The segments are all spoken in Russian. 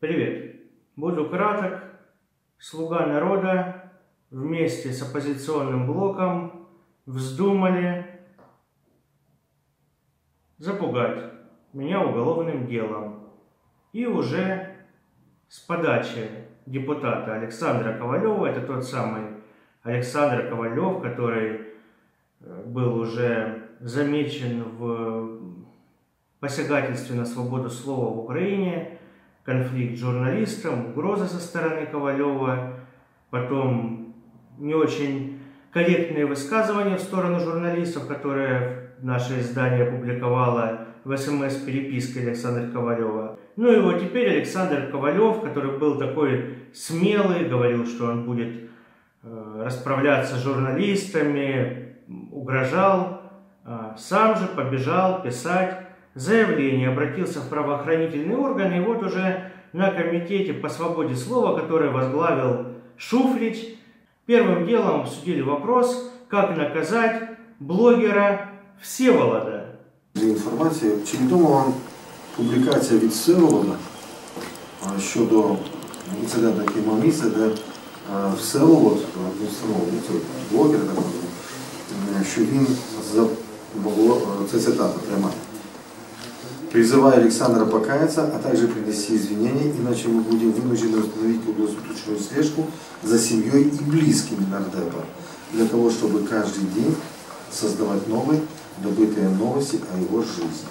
Привет. Буду краток. Слуга народа вместе с оппозиционным блоком вздумали запугать меня уголовным делом. И уже с подачи депутата Александра Ковалева, это тот самый Александр Ковалев, который э, был уже замечен в посягательстве на свободу слова в Украине, конфликт с журналистом, угроза со стороны Ковалева, потом не очень корректные высказывания в сторону журналистов, которые наше издание опубликовало в СМС-переписке Александра Ковалева. Ну и вот теперь Александр Ковалев, который был такой смелый, говорил, что он будет э, расправляться с журналистами, угрожал, э, сам же побежал писать заявление, обратился в правоохранительные органы, и вот уже на комитете по свободе слова, который возглавил Шуфрич, первым делом обсудили вопрос, как наказать блогера Всеволода. Інформація. Чи відома вам публікація від Всеволода а, щодо інциденту, який мав місце, де а, Всеволод, а, ну, встановлено, ну, це блогер, так розумію, що він за було, це цитата пряма. Призываю Александра покаяться, а также принести извинения, иначе мы будем вынуждены установить круглосуточную слежку за семьей и близкими нардепа, для того, чтобы каждый день создавать новые, добытые новости о его жизни.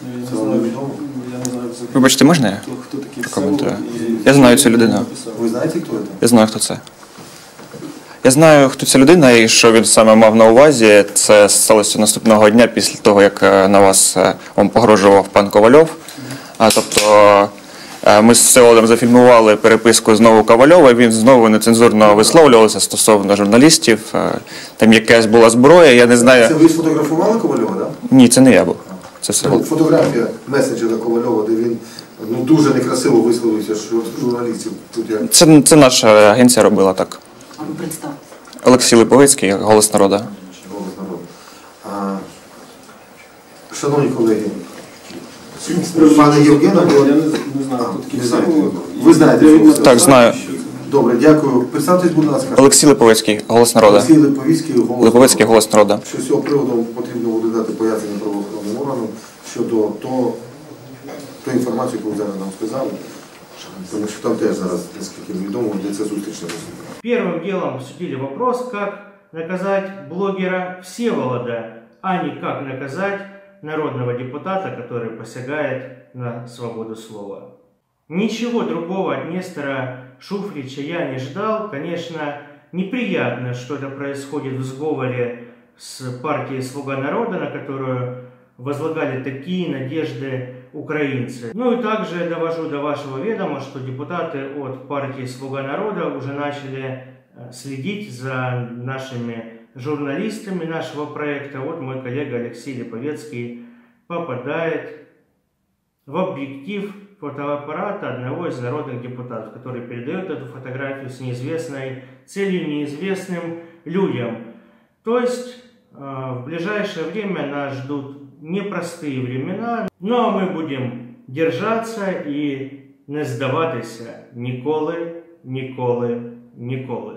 Ну, я не Це вам знаю, невідомо? я не знаю, взагалі, Вибачте, можна я? хто, хто такий Прокоментую. Всеволод і- Я знаю цю людину. написав. Вы знаете, кто это? Я знаю, хто це. Я знаю, хто ця людина і що він саме мав на увазі. Це сталося наступного дня після того, як е, на вас е, вам погрожував пан Ковальов. А тобто е, ми з Всеволодом зафільмували переписку знову Ковальова. Він знову нецензурно висловлювався стосовно журналістів. Е, Там якась була зброя. Я не знаю. Це ви сфотографували Ковальова, так? Ні, це не я був. Це Да? Фотографія месенджера Ковальова, де він ну, дуже некрасиво висловився що журналістів. Тут я Це, це наша агенція робила так. А ви представте. Олексій Липовицький, голос народу. А, шановні колеги, пане Євгена, Я не, не знаю, хто Не знаєте. Ви знаєте, це? Так, знаю. добре, дякую. Представтесь, будь ласка. Олексій Липовицький, голос народу. Олексій Липовицький, голос Липовицький, голос народу. Що з цього приводу потрібно буде дати пояснення правоохоронним органам щодо того, тої інформації, яку ви зараз нам сказали. Тому що там теж зараз, наскільки відомо, де це зустрічна розмова. Первым делом обсудили вопрос, как наказать блогера Всеволода, а не как наказать народного депутата, который посягает на свободу слова. Ничего другого от Нестора Шуфрича я не ждал. Конечно, неприятно, что это происходит в сговоре с партией «Слуга народа», на которую возлагали такие надежды украинцы. Ну и также довожу до вашего ведома, что депутаты от партии «Слуга народа» уже начали э, следить за нашими журналистами нашего проекта. Вот мой коллега Алексей Липовецкий попадает в объектив фотоаппарата одного из народных депутатов, который передает эту фотографию с неизвестной целью неизвестным людям. То есть э, в ближайшее время нас ждут непростые времена, но мы будем держаться и не здаватися ніколи, ніколи, ніколи.